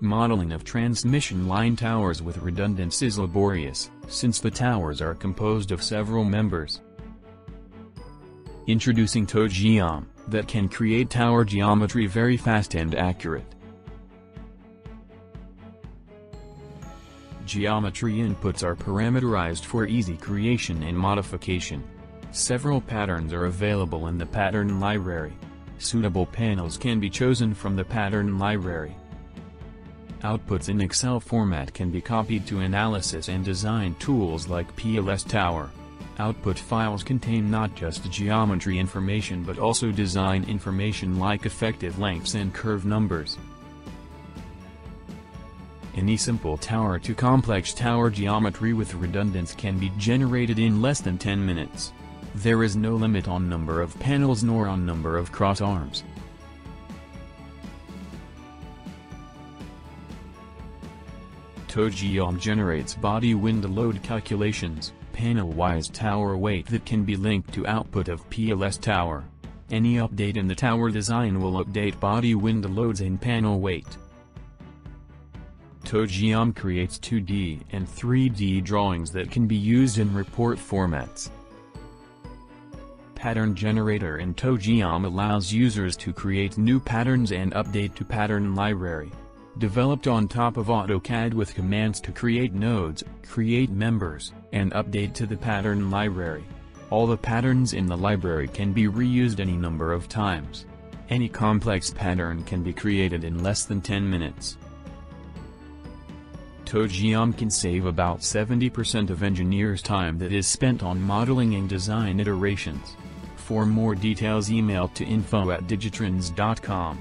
Modeling of transmission line towers with redundants is laborious, since the towers are composed of several members. Introducing TowGeom, that can create tower geometry very fast and accurate. Geometry inputs are parameterized for easy creation and modification. Several patterns are available in the pattern library. Suitable panels can be chosen from the pattern library. Outputs in Excel format can be copied to analysis and design tools like PLS Tower. Output files contain not just geometry information but also design information like effective lengths and curve numbers. Any simple tower to complex tower geometry with redundants can be generated in less than 10 minutes. There is no limit on number of panels nor on number of cross arms. TowGeom generates body wind load calculations, panel-wise tower weight that can be linked to output of PLS tower. Any update in the tower design will update body wind loads and panel weight. TowGeom creates 2D and 3D drawings that can be used in report formats. Pattern Generator in TowGeom allows users to create new patterns and update to pattern library. Developed on top of AutoCAD with commands to create nodes, create members, and update to the pattern library. All the patterns in the library can be reused any number of times. Any complex pattern can be created in less than 10 minutes. TowGeom can save about 70% of engineers' time that is spent on modeling and design iterations. For more details email to info at degitrans.com.